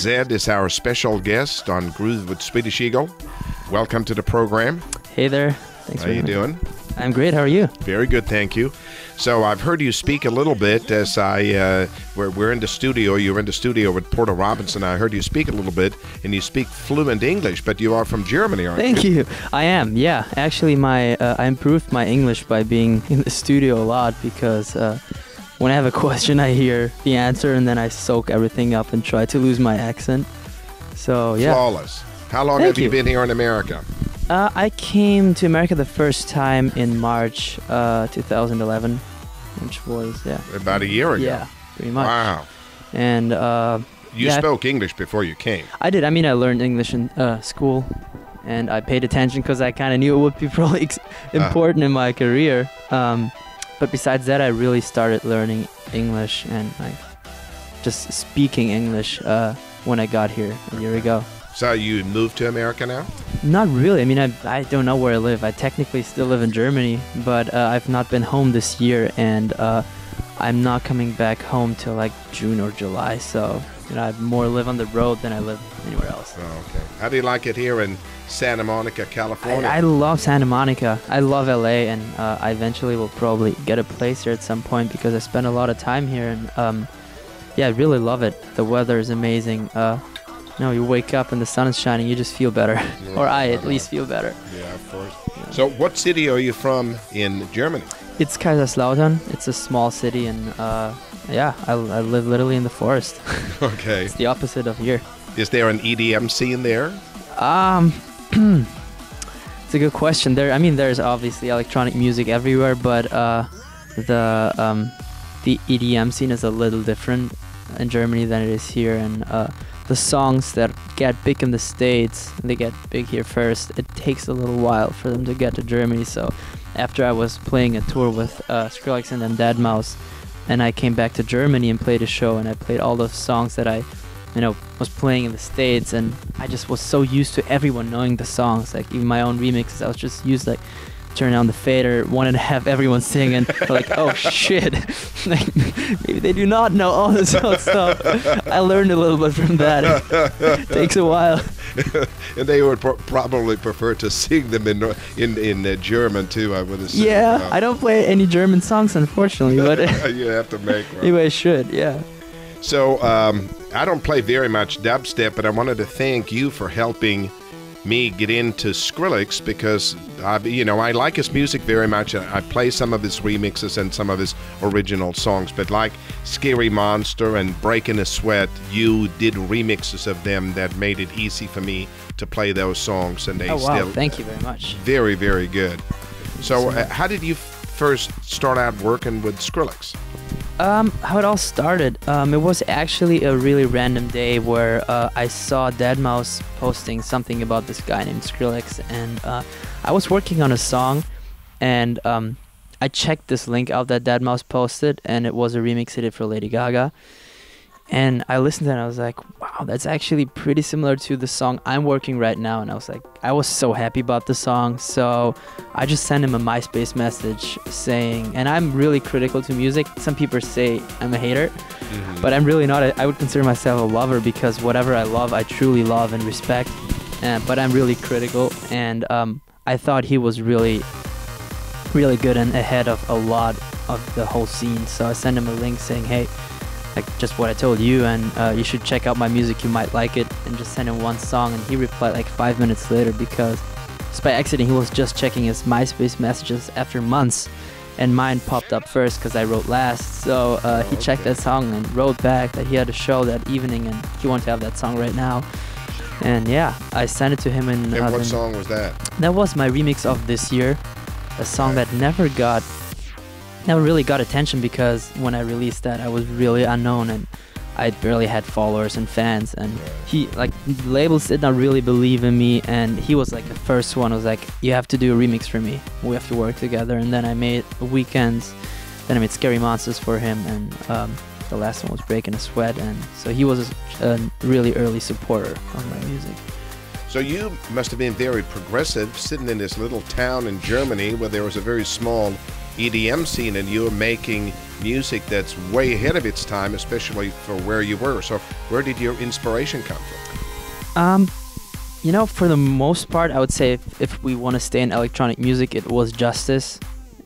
Zedd is our special guest on Groove with Swedish Egil. Welcome to the program. Hey there. Thanks How for you having me. doing? I'm great. How are you? Very good, thank you. So I've heard you speak a little bit as I uh, we're, we're in the studio. You're in the studio with Porter Robinson. I heard you speak a little bit, and you speak fluent English, but you are from Germany, aren't Thank you? Thank you. I am. Yeah. Actually, my uh, I improved my English by being in the studio a lot because uh, when I have a question, I hear the answer and then I soak everything up and try to lose my accent. So yeah. Flawless. How long Thank have you. you. been here in America? Uh, I came to America the first time in March uh, 2011, which was yeah. About a year ago. Yeah, pretty much. Wow. And uh, You Yeah. spoke English before you came. I did. I mean, I learned English in uh, school, and I paid attention because I kind of knew it would be probably ex- Uh. important in my career. Um, but besides that, I really started learning English and like just speaking English uh, when I got here a year ago. So you moved to America now? Not really. I mean, I, I don't know where I live. I technically still live in Germany, but uh, I've not been home this year, and uh, I'm not coming back home till like June or July. So you know, I more live on the road than I live anywhere else. Oh, okay. How do you like it here in Santa Monica, California? I, I love Santa Monica. I love LA, and uh, I eventually will probably get a place here at some point because I spend a lot of time here, and um, yeah, I really love it. The weather is amazing. Uh, you know, you wake up and the sun is shining, you just feel better, or I at least feel better. yeah, of course. So what city are you from in Germany? It's Kaiserslautern. It's a small city, and uh, yeah, I, I live literally in the forest. Okay. it's the opposite of here. Is there an EDM scene there? Um, it's a good question. There, I mean, there's obviously electronic music everywhere, but uh, the um, the EDM scene is a little different in Germany than it is here, and uh, the songs that get big in the states, they get big here first. It takes a little while for them to get to Germany. So, after I was playing a tour with uh, Skrillex and then Deadmau5, and I came back to Germany and played a show, and I played all those songs that I you know, was playing in the States and I just was so used to everyone knowing the songs, like even my own remixes, I was just used like turn on the fader, wanted to have everyone sing and like, oh shit. like maybe they do not know all this old stuff. I learned a little bit from that. It takes a while. and they would pro- probably prefer to sing them in in in uh, German too. I would assume. Yeah, I don't play any German songs unfortunately, but you have to make one. I should, yeah. So um, I don't play very much dubstep, but I wanted to thank you for helping me get into Skrillex because I, you know I like his music very much. I play some of his remixes and some of his original songs, but like Scary Monster and Breaking a Sweat, you did remixes of them that made it easy for me to play those songs, and they Oh wow, still thank you very much. very very good. So so uh, how did you first start out working with Skrillex? Um, how it all started, um, it was actually a really random day where uh, I saw Deadmau5 posting something about this guy named Skrillex, and uh, I was working on a song, and um, I checked this link out that Deadmau5 posted, and it was a remix he did for Lady Gaga. And I listened to it and I was like, wow, that's actually pretty similar to the song I'm working right now. And I was like, I was so happy about the song. So I just sent him a MySpace message saying, and I'm really critical to music. Some people say I'm a hater, but I'm really not. I I would consider myself a lover because whatever I love, I truly love and respect. Uh, but I'm really critical, and um, I thought he was really, really good and ahead of a lot of the whole scene. So I sent him a link saying, hey, like just what I told you, and uh, you should check out my music. You might like it, and just send him one song. And he replied like five minutes later because just by accident he was just checking his MySpace messages after months, and mine popped up first because I wrote last. So uh, he checked that song and wrote back that he had a show that evening and he wanted to have that song right now. And yeah, I sent it to him and, And uh, what then- song was that? that was my remix of this year, a song that never got, never really got attention because when I released that, I was really unknown and I barely had followers and fans. And he, like, labels did not really believe in me. And he was like the first one. Was like, you have to do a remix for me. We have to work together. And then I made weekends. Then I made Scary Monsters for him, and um, the last one was Breaking a Sweat. And so he was a, a really early supporter of my music. So you must have been very progressive, sitting in this little town in Germany where there was a very small EDM scene, and you're making music that's way ahead of its time, especially for where you were. So, where did your inspiration come from? Um, you know, for the most part, I would say if, if we want to stay in electronic music, it was Justice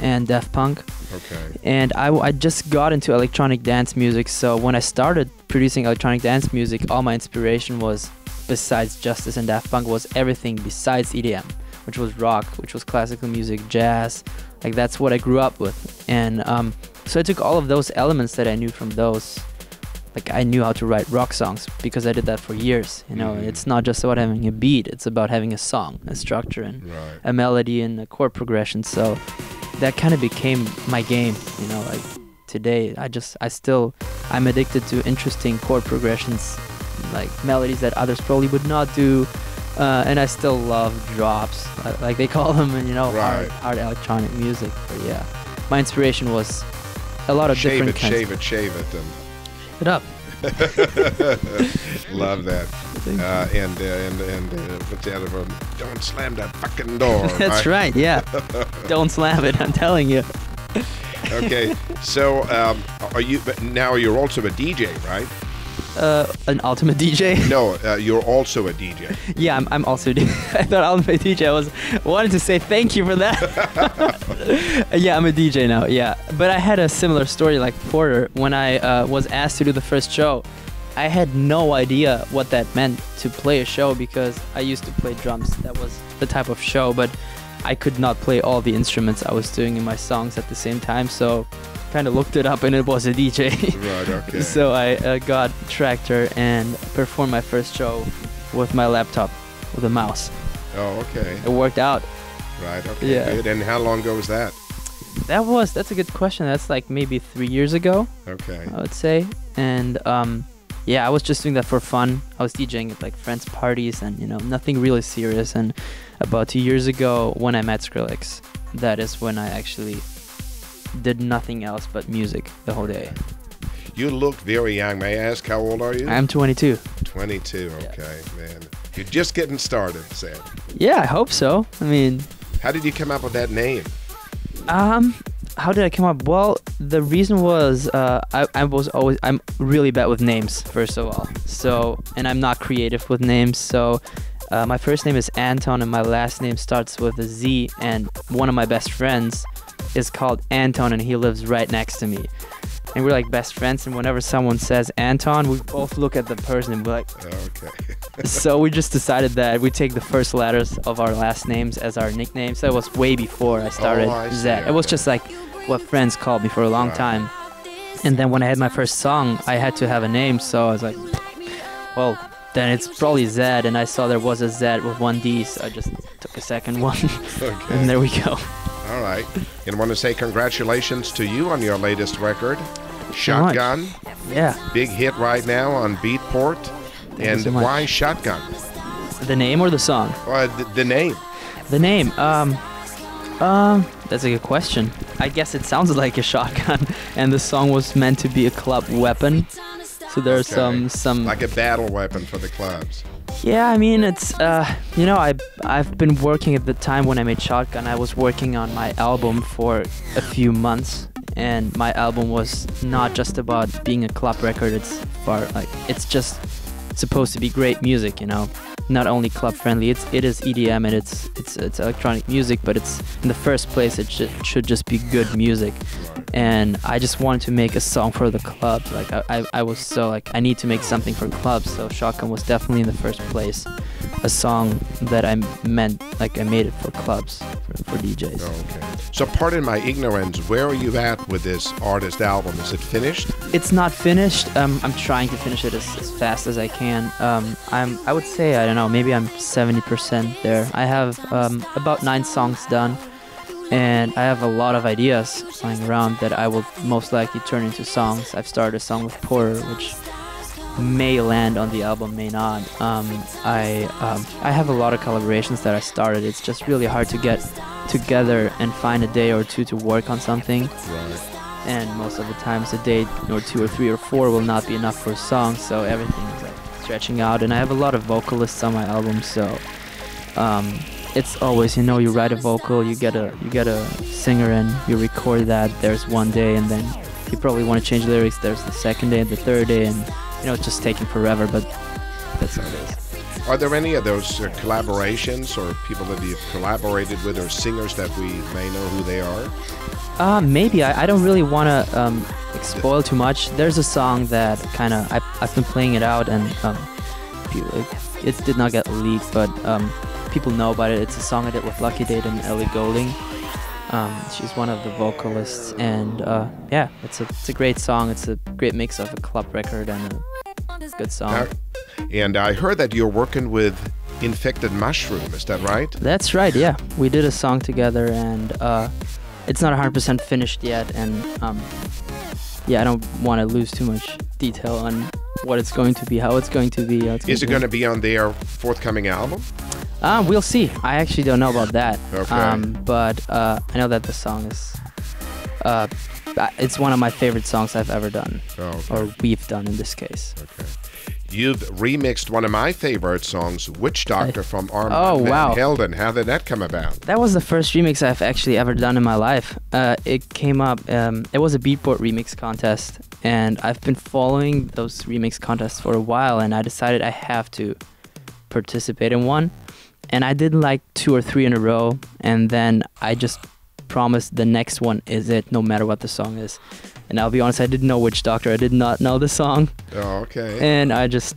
and Daft Punk. Okay. And I, I just got into electronic dance music. So when I started producing electronic dance music, all my inspiration was, besides Justice and Daft Punk, was everything besides EDM, which was rock, which was classical music, jazz. Like that's what I grew up with. And um, so I took all of those elements that I knew from those. Like I knew how to write rock songs because I did that for years. You know, Mhm. it's not just about having a beat; it's about having a song, a structure, and Right. a melody and a chord progression. So that kind of became my game. You know, like today, I just I still I'm addicted to interesting chord progressions, like melodies that others probably would not do. Uh, and I still love drops, like they call them, and you know, Right. hard electronic music. But yeah, my inspiration was a lot of Shave different it, kinds. shave it, shave it, and it up. Love that. Uh, and uh, and and uh, what's the other one? Don't slam that fucking door. That's right. Yeah. Don't slam it. I'm telling you. okay. So, um, are you? But now you're also a DJ, right? Uh, an ultimate DJ. No, uh, you're also a DJ. Yeah, I'm, I'm also. D- I thought Ultimate DJ. I was wanted to say thank you for that. yeah, I'm a DJ now. Yeah, but I had a similar story like Porter when I uh, was asked to do the first show. I had no idea what that meant to play a show because I used to play drums. That was the type of show, but I could not play all the instruments I was doing in my songs at the same time. So, kind of looked it up, and it was a DJ. Right. Okay. So I uh, got Traktor and performed my first show with my laptop with a mouse. oh, okay. It worked out. Right. Okay. Yeah. Good. And how long ago was that? That was that's a good question. That's like maybe three years ago, Okay. I would say. And um, yeah, I was just doing that for fun. I was DJing at like friends' parties and you know nothing really serious. And about two years ago, when I met Skrillex, that is when I actually did nothing else but music the whole day. You look very young. May I ask how old are you? I'm 22. 22. Yeah. Okay, man. You're just getting started, Sam. Yeah, I hope so. I mean, How did you come up with that name? Um, how did I come up? Well, the reason was uh, I, I was always I'm really bad with names first of all. So and I'm not creative with names. So uh, my first name is Anton and my last name starts with a Z. And one of my best friends is called Anton and he lives right next to me. And we're like best friends. And whenever someone says Anton, we both look at the person and we're like, Okay. so we just decided that we take the first letters of our last names as our nicknames. That was way before I started Oh, Zed. It was just like what friends called me for a long Right. time. And then when I had my first song, I had to have a name, so I was like, well, then it's probably Zed. And I saw there was a Z with one D, so I just took a second one, okay. and there we go. All right. And I want to say congratulations to you on your latest record, so. Shotgun. Yeah, Big hit right now on Beatport. you and so why Shotgun? the name or the song? Well, the, the name. The name, um, um, that's a good question. I guess it sounds like a shotgun, and the song was meant to be a club weapon. So there's Okay. some some. Like a battle weapon for the clubs. Yeah, I mean it's uh, you know, I I've been working at the time when I made Shotgun. I was working on my album for a few months, and my album was not just about being a club record. It's far like it's just supposed to be great music, you know. Not only club friendly, it's it is EDM and it's it's it's electronic music, but it's in the first place it should should just be good music. And I just wanted to make a song for the club. Like I, I, I was so like I need to make something for clubs. So Shotgun was definitely in the first place a song that I meant like I made it for clubs for, DJs. Okay. So, pardon my ignorance. Where are you at with this artist album? Is it finished? It's not finished. Um, I'm trying to finish it as, as fast as I can. Um, I'm I would say I don't know maybe I'm 70% there. I have um, about nine songs done, and I have a lot of ideas flying around that I will most likely turn into songs. I've started a song with Porter, which may land on the album, may not. Um, I um, I have a lot of collaborations that I started. It's just really hard to get together and find a day or two to work on something Right. and most of the times a day or two or three or four will not be enough for a song so everything is like stretching out and i have a lot of vocalists on my album so um, it's always you know you write a vocal you get a you get a singer and you record that there's one day and then you probably want to change lyrics, there's the second day and the third day, and you know, it's just taking forever. But that's how it is. Are there any of those uh, collaborations or people that you've collaborated with or singers that we may know who they are? Uh, maybe I, I don't really want to um, spoil too much. There's a song that kind of I've been playing it out and um, it, it did not get leaked, but um, people know about it. It's a song I did with Lucky Date and Ellie Goulding. Um, she's one of the vocalists, and uh, yeah, it's a it's a great song. It's a great mix of a club record and a good song. Now, and I heard that you're working with Infected Mushroom. Is that right? That's right. Yeah, we did a song together, and uh, it's not 100% finished yet. And um, yeah, I don't want to lose too much detail on what it's going to be, how it's going to be. Is it going to be on their forthcoming album? Uh, we'll see. I actually don't know about that. Okay. Um, but uh, I know that the song is. Uh, it's one of my favorite songs I've ever done, oh, okay. or we've done in this case. Okay. You've remixed one of my favorite songs, Witch Doctor, I, from Armand oh, wow. Helden. How did that come about? That was the first remix I've actually ever done in my life. Uh, it came up, um, it was a Beatport remix contest, and I've been following those remix contests for a while, and I decided I have to participate in one and I did like two or three in a row, and then I just promised the next one is it, no matter what the song is. And I'll be honest, I didn't know Witch Doctor. I did not know the song. Oh, okay. And I just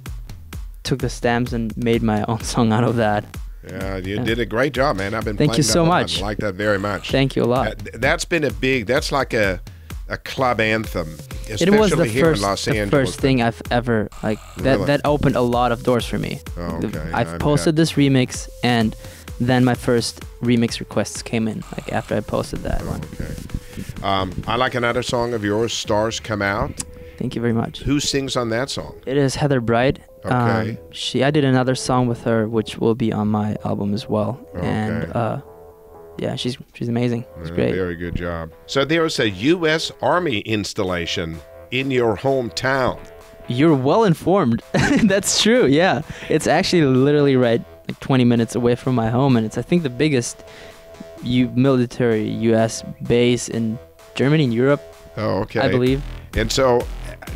took the stems and made my own song out of that. Yeah, you yeah. did a great job, man. I've been thank you so much. I like that very much. Thank you a lot. Uh, that's been a big. That's like a a club anthem, it was the first, the first thing I've ever like that. Really? That opened a lot of doors for me. Oh, okay. I've posted this remix, and then my first remix requests came in like after I posted that one. Okay. Um, I like another song of yours, "Stars Come Out." Thank you very much. Who sings on that song? It is Heather Bright. Okay. Um, she, I did another song with her, which will be on my album as well. Okay. And uh, yeah, she's she's amazing. It's yeah, great. Very good job. So there's a U.S. Army installation in your hometown. You're well informed. That's true. Yeah, it's actually literally right 20 minutes away from my home, and it's I think the biggest U military U.S. base in Germany and Europe. Oh, okay. I believe. And so,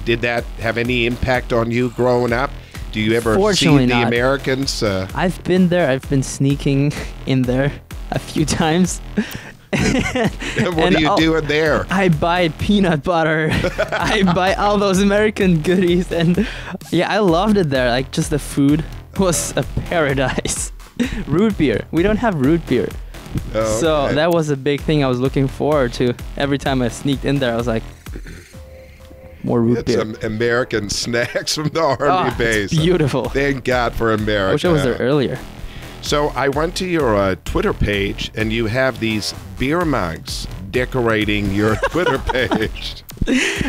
did that have any impact on you growing up? Do you ever see the not. Americans? Uh... I've been there. I've been sneaking in there a few times. what are you I'll, doing there? I buy peanut butter. I buy all those American goodies, and yeah, I loved it there. Like just the food was a paradise. root beer. We don't have root beer. Oh, okay. So that was a big thing I was looking forward to. Every time I sneaked in there, I was like, more root it's beer. Some American snacks from the army oh, base. beautiful. Thank God for America. I wish I was there earlier. So I went to your uh, Twitter page, and you have these beer mugs decorating your Twitter page.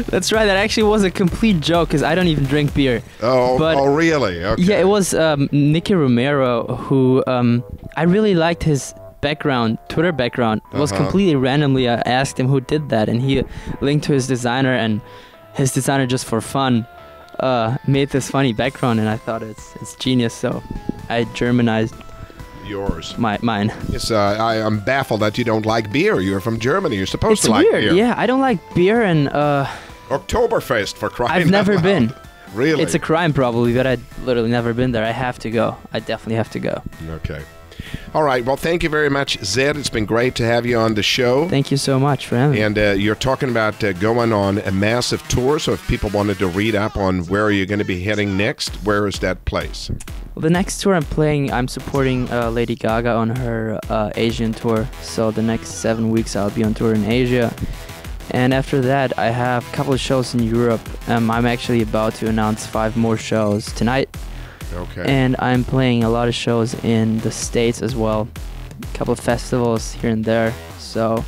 That's right. That actually was a complete joke because I don't even drink beer. Oh, but oh, really? Okay. Yeah, it was um, Nicky Romero who um, I really liked his background, Twitter background. It was Uh-huh. completely randomly. I asked him who did that, and he linked to his designer, and his designer just for fun uh, made this funny background, and I thought it's it's genius. So I Germanized yours. my mine. Yes, uh, I am baffled that you don't like beer. You're from Germany. You're supposed It's to like weird. beer. Yeah, I don't like beer, and uh, Oktoberfest for crying I've out never loud. been. Really? It's a crime probably, but I've literally never been there. I have to go. I definitely have to go. okay. All right. Well, thank you very much, Zedd. It's been great to have you on the show. Thank you so much for having me. And uh, you're talking about uh, going on a massive tour. So if people wanted to read up on where you're going to be heading next, where is that place? Well, the next tour I'm playing, I'm supporting uh, Lady Gaga on her uh, Asian tour. So the next seven weeks I'll be on tour in Asia. And after that, I have a couple of shows in Europe. Um, I'm actually about to announce five more shows tonight. Okay. And I'm playing a lot of shows in the States as well. A couple of festivals here and there. So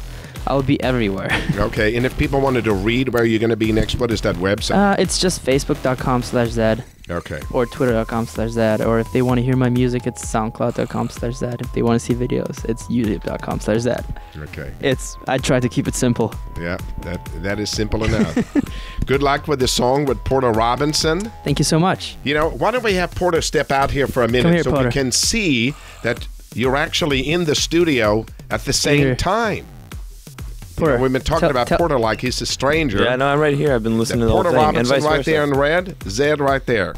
I'll be everywhere. okay. And if people wanted to read where you're going to be next, what is that website? Uh, it's just facebook.com slash Zedd okay. or twitter.com slash Zedd. Or if they want to hear my music, it's soundcloud.com slash Zedd. If they want to see videos, it's youtube.com slash Zedd. Okay. It's, I try to keep it simple. Yeah, that that is simple enough. Good luck with the song with Porter Robinson. Thank you so much. You know, why don't we have Porter step out here for a minute here, so Porter. we can see that you're actually in the studio at the same time. Porter. We've been talking Tell- about tell- Porter like he's a stranger. Yeah, no, I'm right here. I've been listening to the whole Porter thing. Robinson and vice right versa. there in red, Zedd right there.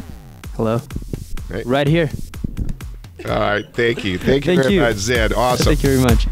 Hello. Hey. Right here. All right, thank you. Thank you Thank very you. much, Zedd. Awesome. Thank you very much.